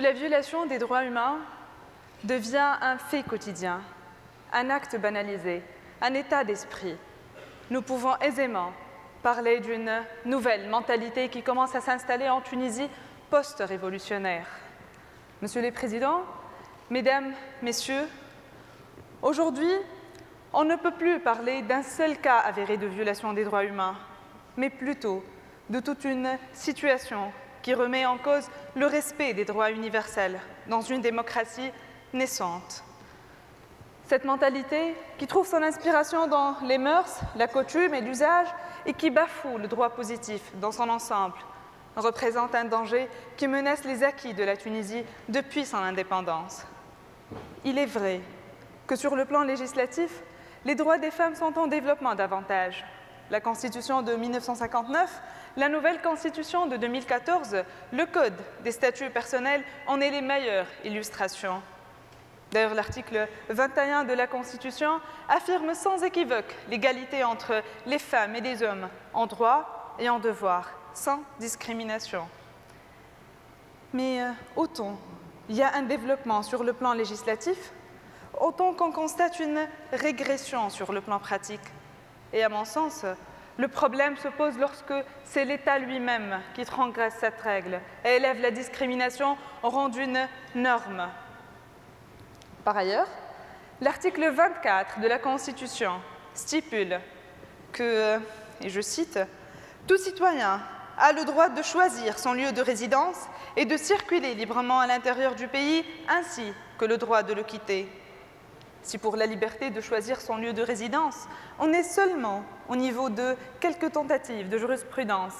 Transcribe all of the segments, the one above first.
la violation des droits humains devient un fait quotidien, un acte banalisé, un état d'esprit, nous pouvons aisément parler d'une nouvelle mentalité qui commence à s'installer en Tunisie post-révolutionnaire. Monsieur le Président, Mesdames, Messieurs, aujourd'hui, on ne peut plus parler d'un seul cas avéré de violation des droits humains, mais plutôt de toute une situation qui remet en cause le respect des droits universels dans une démocratie naissante. Cette mentalité qui trouve son inspiration dans les mœurs, la coutume et l'usage et qui bafoue le droit positif dans son ensemble représente un danger qui menace les acquis de la Tunisie depuis son indépendance. Il est vrai que sur le plan législatif, les droits des femmes sont en développement davantage. La Constitution de 1959, la nouvelle Constitution de 2014, le Code des statuts personnels en est les meilleures illustrations. D'ailleurs, l'article 21 de la Constitution affirme sans équivoque l'égalité entre les femmes et les hommes en droit et en devoir, sans discrimination. Mais euh, autant il y a un développement sur le plan législatif, autant qu'on constate une régression sur le plan pratique. Et à mon sens, le problème se pose lorsque c'est l'État lui-même qui transgresse cette règle et élève la discrimination au rang d'une norme par ailleurs, l'article 24 de la Constitution stipule que, et je cite, Tout citoyen a le droit de choisir son lieu de résidence et de circuler librement à l'intérieur du pays, ainsi que le droit de le quitter. Si pour la liberté de choisir son lieu de résidence, on est seulement au niveau de quelques tentatives de jurisprudence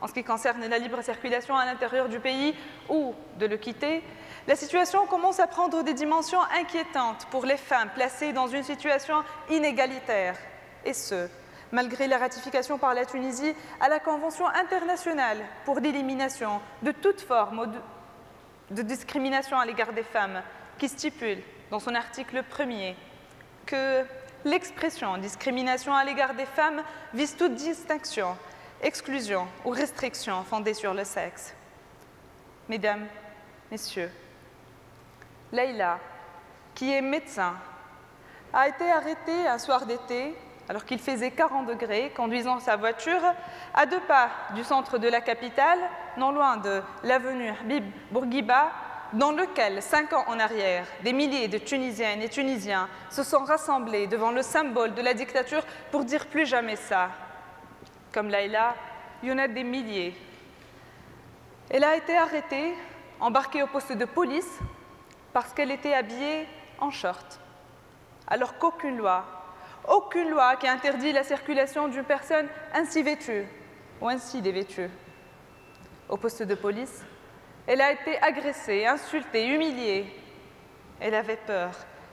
en ce qui concerne la libre circulation à l'intérieur du pays ou de le quitter, la situation commence à prendre des dimensions inquiétantes pour les femmes placées dans une situation inégalitaire, et ce, malgré la ratification par la Tunisie à la Convention internationale pour l'élimination de toute forme de discrimination à l'égard des femmes, qui stipule dans son article premier que l'expression discrimination à l'égard des femmes vise toute distinction, exclusion ou restriction fondée sur le sexe. Mesdames, Messieurs, Leïla, qui est médecin, a été arrêtée un soir d'été alors qu'il faisait 40 degrés, conduisant sa voiture à deux pas du centre de la capitale, non loin de l'avenue Habib Bourguiba, dans lequel, cinq ans en arrière, des milliers de Tunisiennes et Tunisiens se sont rassemblés devant le symbole de la dictature pour dire plus jamais ça. Comme Laïla, il y en a des milliers. Elle a été arrêtée, embarquée au poste de police parce qu'elle était habillée en short. Alors qu'aucune loi, aucune loi qui interdit la circulation d'une personne ainsi vêtue ou ainsi dévêtue. Au poste de police, elle a été agressée, insultée, humiliée. Elle avait peur,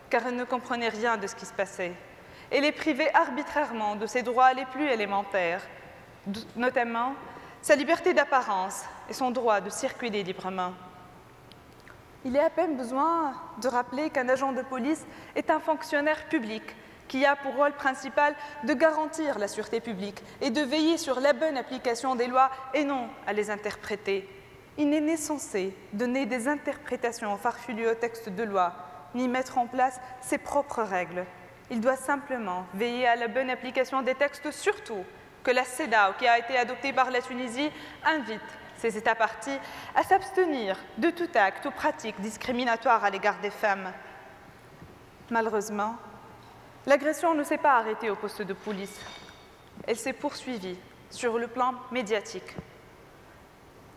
car elle ne comprenait rien de ce qui se passait. Elle est privée arbitrairement de ses droits les plus élémentaires, notamment sa liberté d'apparence et son droit de circuler librement. Il est à peine besoin de rappeler qu'un agent de police est un fonctionnaire public qui a pour rôle principal de garantir la sûreté publique et de veiller sur la bonne application des lois et non à les interpréter. Il n'est ni censé donner des interprétations farfelues au texte de loi, ni mettre en place ses propres règles. Il doit simplement veiller à la bonne application des textes, surtout que la CEDAW, qui a été adoptée par la Tunisie, invite ces États partis à s'abstenir de tout acte ou pratique discriminatoire à l'égard des femmes. Malheureusement, l'agression ne s'est pas arrêtée au poste de police. Elle s'est poursuivie sur le plan médiatique.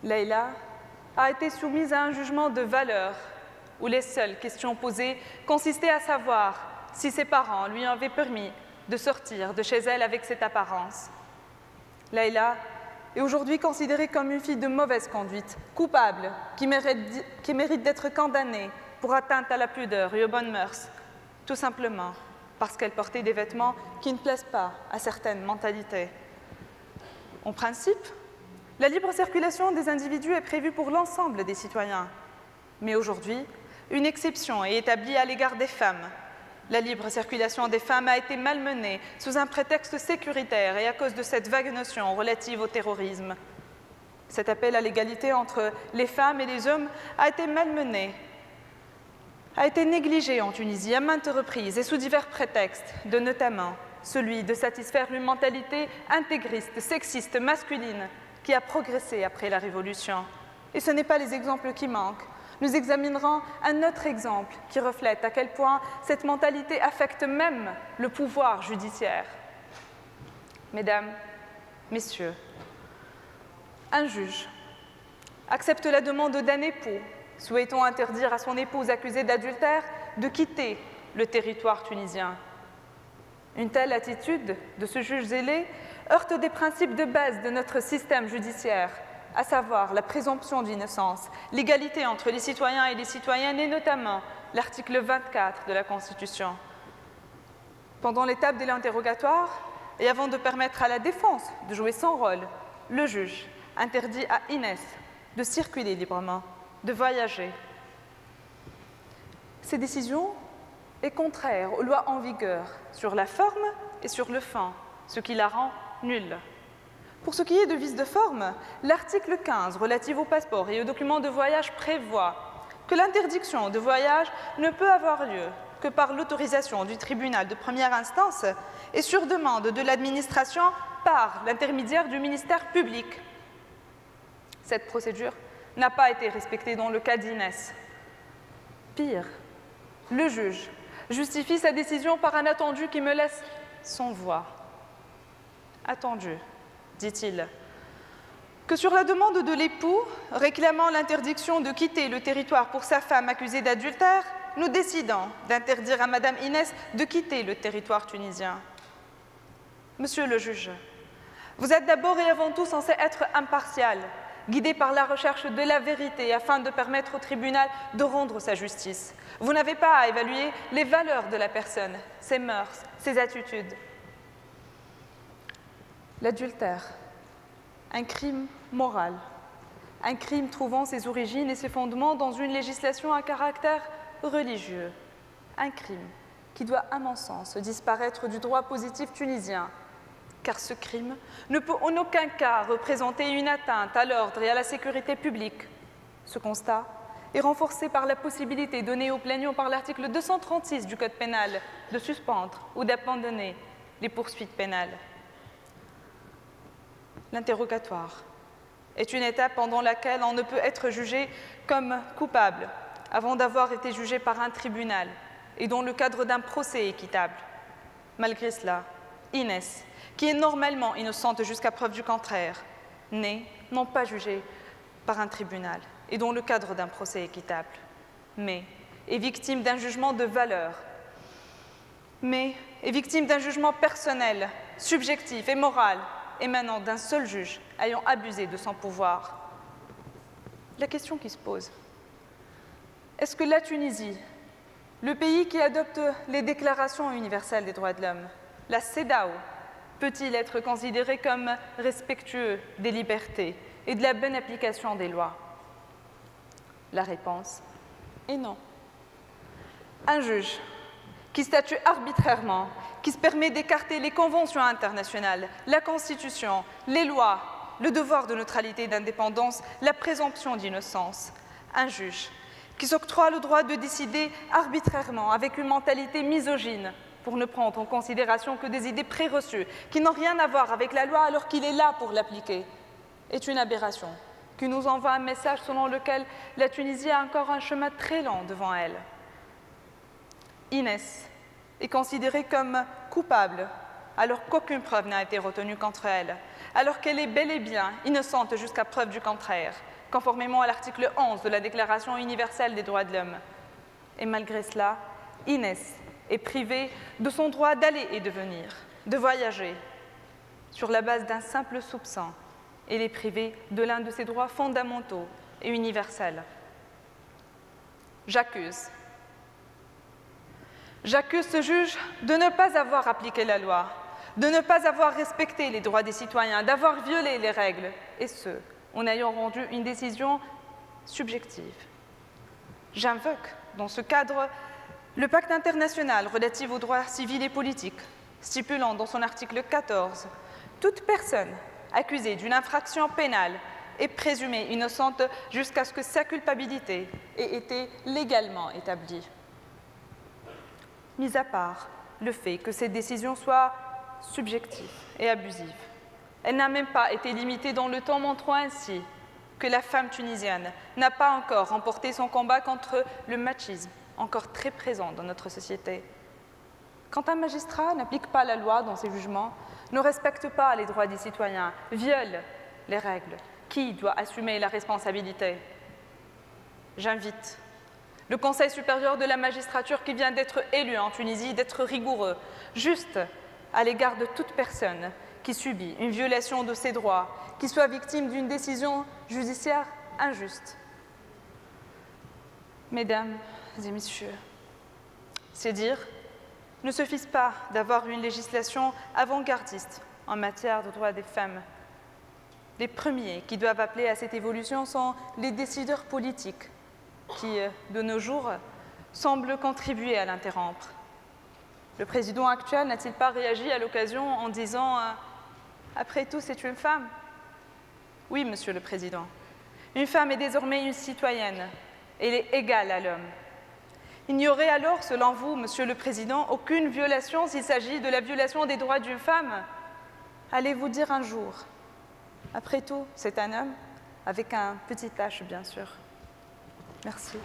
Leïla a été soumise à un jugement de valeur où les seules questions posées consistaient à savoir si ses parents lui avaient permis de sortir de chez elle avec cette apparence. Leïla est aujourd'hui considérée comme une fille de mauvaise conduite, coupable, qui mérite, d'être condamnée pour atteinte à la pudeur et aux bonnes mœurs, tout simplement parce qu'elle portait des vêtements qui ne plaisent pas à certaines mentalités. En principe, la libre circulation des individus est prévue pour l'ensemble des citoyens, mais aujourd'hui, une exception est établie à l'égard des femmes, la libre circulation des femmes a été malmenée sous un prétexte sécuritaire et à cause de cette vague notion relative au terrorisme. Cet appel à l'égalité entre les femmes et les hommes a été malmené, a été négligé en Tunisie à maintes reprises et sous divers prétextes, de notamment celui de satisfaire une mentalité intégriste, sexiste, masculine, qui a progressé après la Révolution. Et ce n'est pas les exemples qui manquent. Nous examinerons un autre exemple qui reflète à quel point cette mentalité affecte même le pouvoir judiciaire. Mesdames, Messieurs, un juge accepte la demande d'un époux souhaitant interdire à son épouse accusée d'adultère de quitter le territoire tunisien. Une telle attitude de ce juge zélé heurte des principes de base de notre système judiciaire, à savoir la présomption d'innocence, l'égalité entre les citoyens et les citoyennes, et notamment l'article 24 de la Constitution. Pendant l'étape de l'interrogatoire, et avant de permettre à la défense de jouer son rôle, le juge interdit à Inès de circuler librement, de voyager. Ces décisions est contraire aux lois en vigueur sur la forme et sur le fond, ce qui la rend nulle. Pour ce qui est de vice de forme, l'article 15 relatif au passeport et aux documents de voyage prévoit que l'interdiction de voyage ne peut avoir lieu que par l'autorisation du tribunal de première instance et sur demande de l'administration par l'intermédiaire du ministère public. Cette procédure n'a pas été respectée dans le cas d'Inès. Pire, le juge justifie sa décision par un attendu qui me laisse sans voix. Attendu, dit-il, que sur la demande de l'époux réclamant l'interdiction de quitter le territoire pour sa femme accusée d'adultère, nous décidons d'interdire à Madame Inès de quitter le territoire tunisien. Monsieur le juge, vous êtes d'abord et avant tout censé être impartial, guidé par la recherche de la vérité afin de permettre au tribunal de rendre sa justice. Vous n'avez pas à évaluer les valeurs de la personne, ses mœurs, ses attitudes. L'adultère, un crime moral, un crime trouvant ses origines et ses fondements dans une législation à caractère religieux, un crime qui doit, à mon sens, disparaître du droit positif tunisien, car ce crime ne peut en aucun cas représenter une atteinte à l'ordre et à la sécurité publique. Ce constat est renforcé par la possibilité donnée aux plaignants par l'article 236 du Code pénal de suspendre ou d'abandonner les poursuites pénales. L'interrogatoire est une étape pendant laquelle on ne peut être jugé comme coupable avant d'avoir été jugé par un tribunal et dans le cadre d'un procès équitable. Malgré cela, Inès, qui est normalement innocente jusqu'à preuve du contraire, n'est non pas jugée par un tribunal et dans le cadre d'un procès équitable, mais est victime d'un jugement de valeur, mais est victime d'un jugement personnel, subjectif et moral émanant d'un seul juge ayant abusé de son pouvoir. La question qui se pose, est-ce que la Tunisie, le pays qui adopte les déclarations universelles des droits de l'homme, la CEDAW, peut-il être considéré comme respectueux des libertés et de la bonne application des lois? La réponse est non. Un juge qui statue arbitrairement, qui se permet d'écarter les conventions internationales, la Constitution, les lois, le devoir de neutralité et d'indépendance, la présomption d'innocence. Un juge qui s'octroie le droit de décider arbitrairement avec une mentalité misogyne pour ne prendre en considération que des idées préreçues qui n'ont rien à voir avec la loi alors qu'il est là pour l'appliquer, est une aberration qui nous envoie un message selon lequel la Tunisie a encore un chemin très lent devant elle. Inès est considérée comme coupable alors qu'aucune preuve n'a été retenue contre elle, alors qu'elle est bel et bien innocente jusqu'à preuve du contraire, conformément à l'article 11 de la Déclaration universelle des droits de l'homme. Et malgré cela, Inès est privée de son droit d'aller et de venir, de voyager, sur la base d'un simple soupçon. Elle est privée de l'un de ses droits fondamentaux et universels. J'accuse. J'accuse ce juge de ne pas avoir appliqué la loi, de ne pas avoir respecté les droits des citoyens, d'avoir violé les règles, et ce, en ayant rendu une décision subjective. J'invoque, dans ce cadre, le pacte international relatif aux droits civils et politiques, stipulant dans son article 14 toute personne accusée d'une infraction pénale est présumée innocente jusqu'à ce que sa culpabilité ait été légalement établie. Mis à part le fait que cette décision soit subjective et abusive, elle n'a même pas été limitée dans le temps, montrant ainsi que la femme tunisienne n'a pas encore remporté son combat contre le machisme, encore très présent dans notre société. Quand un magistrat n'applique pas la loi dans ses jugements, ne respecte pas les droits des citoyens, viole les règles, qui doit assumer la responsabilité? J'invite le Conseil supérieur de la magistrature qui vient d'être élu en Tunisie d'être rigoureux, juste à l'égard de toute personne qui subit une violation de ses droits, qui soit victime d'une décision judiciaire injuste. Mesdames et messieurs, c'est dire ne suffisent pas d'avoir une législation avant-gardiste en matière de droits des femmes? Les premiers qui doivent appeler à cette évolution sont les décideurs politiques qui, de nos jours, semblent contribuer à l'interrompre. Le président actuel n'a-t-il pas réagi à l'occasion en disant euh, Après tout, c'est une femme? Oui, Monsieur le Président. Une femme est désormais une citoyenne. Elle est égale à l'homme. Il n'y aurait alors, selon vous, Monsieur le Président, aucune violation s'il s'agit de la violation des droits d'une femme? Allez-vous dire un jour Après tout, c'est un homme, avec un petit H, bien sûr. Merci.